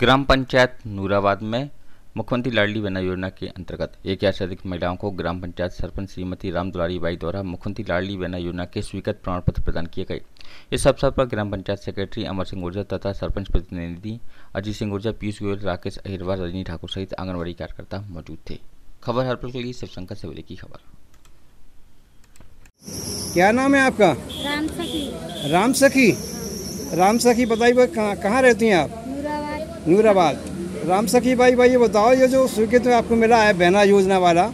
ग्राम पंचायत नूराबाद में मुख्यमंत्री लाडली बहना योजना के अंतर्गत एक या से अधिक महिलाओं को ग्राम पंचायत सरपंच श्रीमती राम दुलारी बाई द्वारा मुख्यमंत्री लाडली बहना योजना के स्वीकृत प्रमाण पत्र प्रदान किए गए। इस अवसर पर ग्राम पंचायत सेक्रेटरी अमर सिंह ऊर्जा तथा सरपंच प्रतिनिधि अजीत सिंह ऊर्जा पीयूष गोयल राकेश अहिरवार रजनी ठाकुर सहित आंगनबाड़ी कार्यकर्ता मौजूद थे। खबर हर पल के लिए शिवशंकर सेवले की खबर। क्या नाम है आपका? राम सखी। राम सखी? राम सखी बताइए कहाँ कहाँ रहती हैं आप? नूराबाद। राम सखी भाई भाई ये बताओ ये जो स्वीकृत आपको मिला है बहना योजना वाला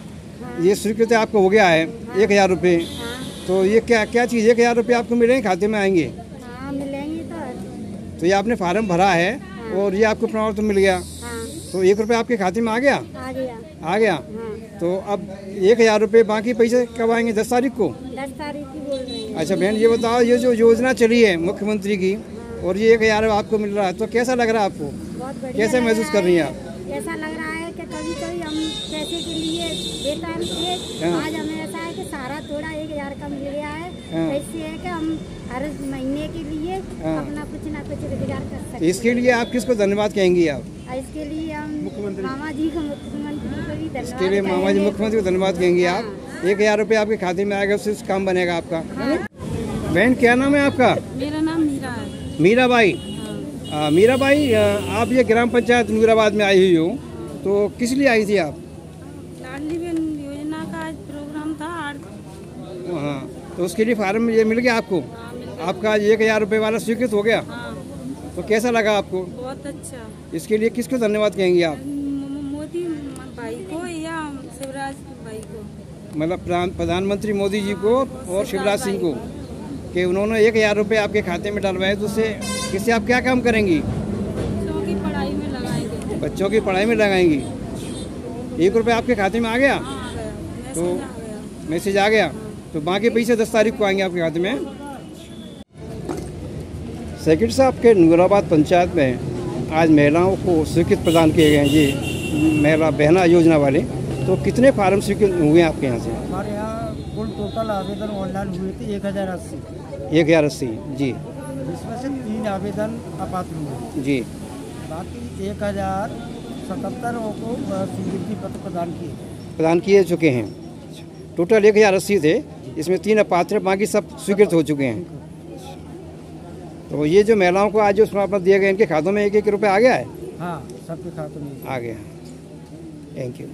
ये स्वीकृत आपको हो गया है एक हज़ार रुपये। हाँ तो ये क्या क्या चीज़ एक हज़ार रुपये आपको मिलेंगे खाते में आएँगे? हाँ मिलेंगे तो। तो ये आपने फार्म भरा है हाँ। और ये आपको प्रमाण पत्र मिल गया। हाँ। तो एक रुपये आपके खाते में आ गया? आ गया। आ गया? हाँ। तो अब एक हज़ार रुपये बाकी पैसे कब आएँगे दस तारीख को? दस तारीख की बोल रही है। अच्छा बहन ये बताओ ये जो योजना चली है मुख्यमंत्री की और ये एक हज़ार आपको मिल रहा है तो कैसा लग रहा है आपको? बहुत बढ़िया कैसे महसूस कर रही हैं आप? ऐसा लग रहा है कि कभी कभी हम पैसे के लिए बेतान थे। हाँ। आज हमें ऐसा है कि सारा थोड़ा एक हज़ार का मिल गया है। हाँ। ऐसे है कि हम हर महीने के लिए हाँ। अपना कुछ ना कुछ रोज़गार कर तो सकते इसके लिए आप किसको धन्यवाद कहेंगी आप? इसके लिए हम मामा जी को मुख्यमंत्री को भी धन्यवाद इसके लिए मामा जी कहेंगे। मुख्यमंत्री को धन्यवाद कहेंगे आप। एक हज़ार रुपये आपके खाते में आएगा उससे काम बनेगा आपका। बहन क्या नाम है आपका? मेरा नाम मीरा है। मीरा बाई हाँ। आ, मीरा भाई आप ये ग्राम पंचायत नूराबाद में आई हुई हो तो किस लिए आई थी आप? लाडली बहन योजना का आज प्रोग्राम था हाँ तो उसके लिए फार्म ये मिल गया आपको? हाँ, मिल गया। आपका एक हज़ार रुपये वाला स्वीकृत हो गया? हाँ। तो कैसा लगा आपको? बहुत अच्छा। इसके लिए किसको धन्यवाद कहेंगे आप? मोदी भाई को या शिवराज भाई को? मतलब प्रधानमंत्री मोदी जी को और शिवराज सिंह को। कि उन्होंने एक हज़ार रुपये आपके खाते में डलवाए तो उससे इससे आप क्या काम करेंगी? बच्चों की पढ़ाई में लगाएँगे। बच्चों की पढ़ाई में लगाएँगी? एक रुपये आपके खाते में आ गया? हाँ आ गया। तो- मैसेज आ गया। तो बाकी पैसे दस तारीख को आएँगे आपके खाते में। सेक्रेटरी साहब के नूराबाद पंचायत में आज महिलाओं को स्वीकृत प्रदान किए गए हैं ये महिला बहना योजना वाले। तो कितने फार्म स्वीकृत हुए हैं आपके यहाँ से? हमारे यहाँ कुल टोटल आवेदन ऑनलाइन हुए थे एक हज़ार अस्सी। एक हज़ार अस्सी जी। जिसमें से तीन आवेदन अपात्र हुए। जी। बाकी एक हज़ार सतहत्तर को स्वीकृति पत्र प्रदान किए प्रदान किए चुके हैं। टोटल एक हज़ार अस्सी थे। इसमें तीन अपात्र बाकी सब स्वीकृत हो चुके हैं। तो ये जो महिलाओं को आज जो पत्र दिए गए इनके खातों में एक एक रुपये आ गया है? हाँ सबके खातों में आ गया थैंक यू